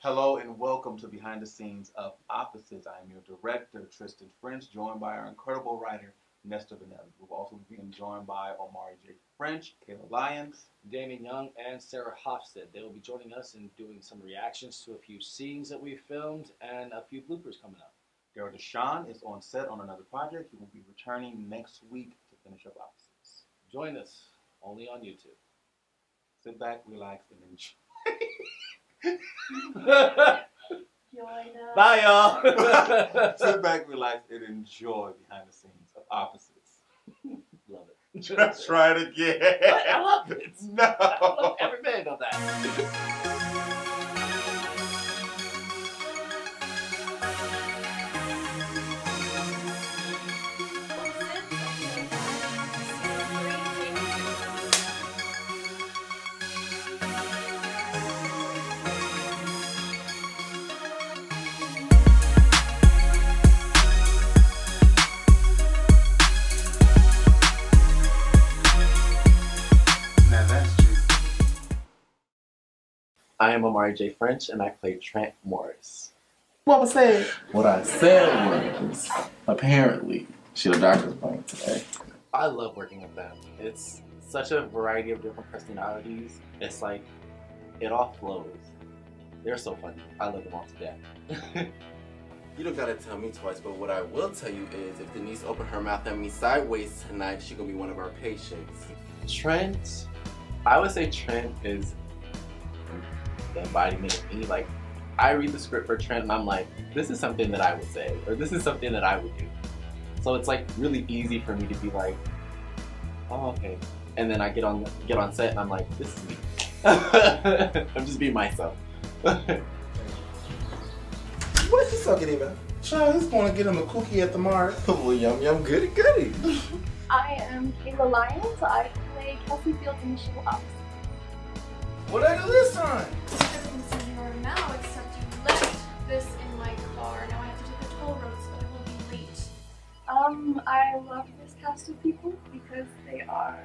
Hello and welcome to Behind the Scenes of Opposites. I am your director, Tristan French, joined by our incredible writer, Nestor Vinelli. We've also been joined by Omari J. French, Kayla Lyons, Damon Young, and Sarah Hofstad. They will be joining us and doing some reactions to a few scenes that we filmed and a few bloopers coming up. Darryl DeShawn is on set on another project. He will be returning next week to finish up Opposites. Join us only on YouTube. Sit back, relax, and enjoy. Join us. Bye, y'all. Sit back, relax, and enjoy behind the scenes of Opposites. Love it. Let's try it again. What? I love it. I love No. every minute of that. I am Omari J. French, and I play Trent Morris. What was said? What I said was apparently she the doctor's playing today. I love working with them. It's such a variety of different personalities. It's like it all flows. They're so funny. I love them all to death. You don't gotta tell me twice, but what I will tell you is if Denise opened her mouth at me sideways tonight, she gonna be one of our patients. Trent, I would say Trent is the embodiment of me. Like, I read the script for Trent and I'm like, this is something that I would say, or this is something that I would do. So it's like really easy for me to be like, oh okay, and then I get on get on set and I'm like, this is me. I'm just being myself. What's you talking about? Child, he's gonna get him a cookie at the mart. well, yum yum, goody goody. I am Kayla Lyons. I play Kelsey Fields in the show Opposite. What did I do this time? Everything's sitting here now except you left this in my car. Now I have to take the toll road so I will be late. Um, I love this cast of people because they are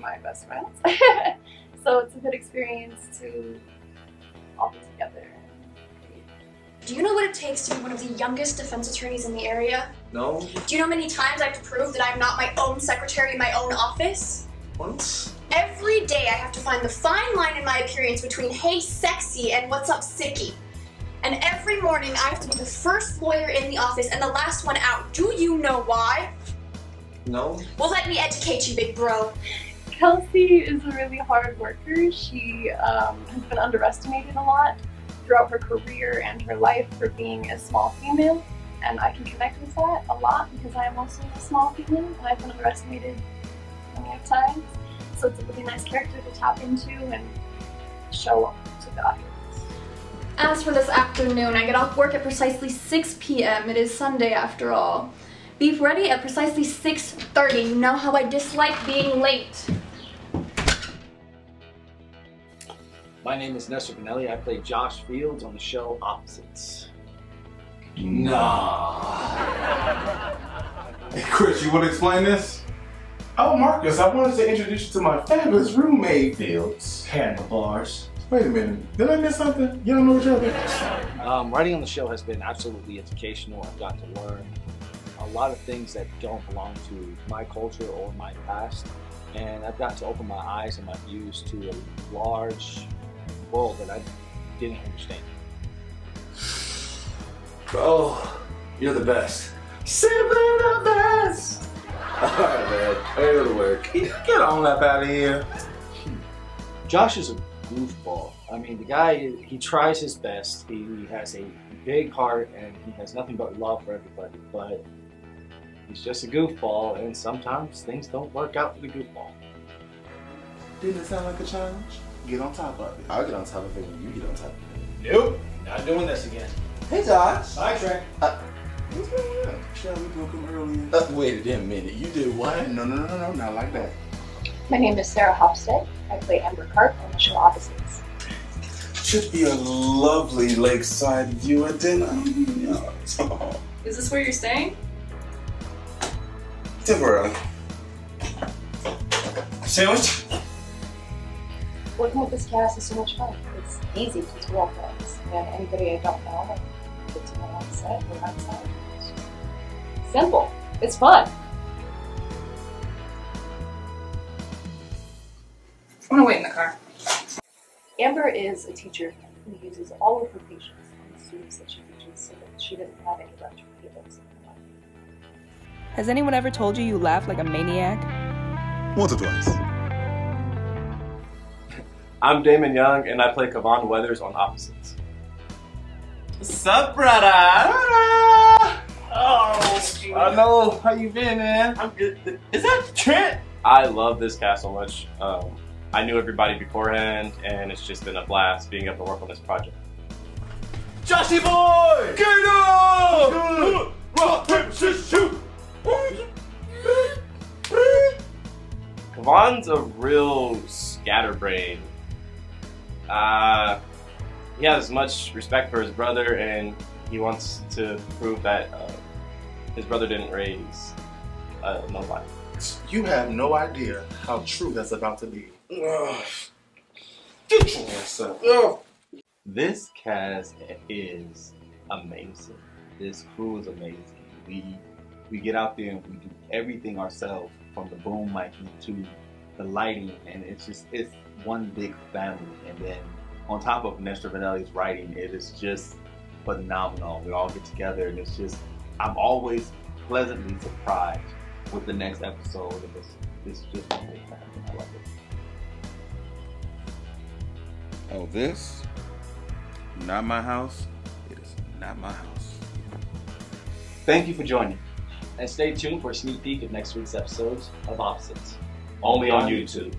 my best friends. so it's a good experience to all be together. Do you know what it takes to be one of the youngest defense attorneys in the area? No. Do you know how many times I have to prove that I'm not my own secretary in my own office? Once. Every day I have to find the fine line in my appearance between hey sexy and what's up sicky. And every morning I have to be the first lawyer in the office and the last one out. Do you know why? No. Well, let me educate you, big bro. Kelsey is a really hard worker. She um, has been underestimated a lot throughout her career and her life for being a small female. And I can connect with that a lot because I am also a small female and I've been underestimated many times. So it's a really nice character to tap into and show to the audience. As for this afternoon, I get off work at precisely 6 p.m. It is Sunday after all. Be ready at precisely 6.30. You know how I dislike being late. My name is Nestor Vinelli. I play Josh Fields on the show Opposites. Hey, Chris, you want to explain this? Oh, Marcus, I wanted to introduce you to my fabulous roommate, Fields. Handlebars. Wait a minute, did I miss something? You don't know each other? Um, writing on the show has been absolutely educational. I've got to learn a lot of things that don't belong to my culture or my past. And I've got to open my eyes and my views to a large world that I didn't understand. Oh, you're the best. Simply the best. Alright, man. I gotta go to work. Get on up out of here. Josh is a goofball. I mean, the guy, he tries his best. He, he has a big heart and he has nothing but love for everybody. But he's just a goofball, and sometimes things don't work out for the goofball. Didn't it sound like a challenge? Get on top of it. I'll get on top of it when you get on top of it. Nope. Not doing this again. Hey, Josh. Bye, Trent. Uh, What's going on? Shall we broke him earlier? Uh, wait a minute. You did what? No, no, no, no, not like that. My name is Sarah Hofstad. I play Amber Karp on the show Opposites. Should be a lovely lakeside view at dinner. Oh, Is this where you're staying? temporarily. Sandwich? working with this cast is so much fun. It's easy because we're all. And anybody I don't know, I get to know on set, we're outside. Simple. It's fun. I'm gonna wait in the car. Amber is a teacher who uses all of her patience on the students that she teaches so that she doesn't have any left feelings in her life. Has anyone ever told you you laugh like a maniac? Once or twice. I'm Damon Young, and I play Kavan Weathers on Opposites. Sup, brother? Oh, I know. How you been, man? I'm good. Is that Trent? I love this cast so much. Um, I knew everybody beforehand, and it's just been a blast being able to work on this project. Joshy boy! Get up! Rock, paper, scissors, shoot! Kavan's a real scatterbrain. Uh, he has much respect for his brother, and he wants to prove that uh, his brother didn't raise uh, nobody. You have no idea how true that's about to be. Ugh. Get your ass up. This cast is amazing. This crew is amazing. We we get out there and we do everything ourselves, from the boom mic to the lighting, and it's just it's one big family. And then on top of Nestor Vinelli's writing, it is just phenomenal. We all get together, and it's just I'm always pleasantly surprised with the next episode. And it's it's just one big family. I love it. Oh, this? Not my house. It is not my house. Thank you for joining. And stay tuned for a sneak peek of next week's episodes of Opposites. Only on YouTube.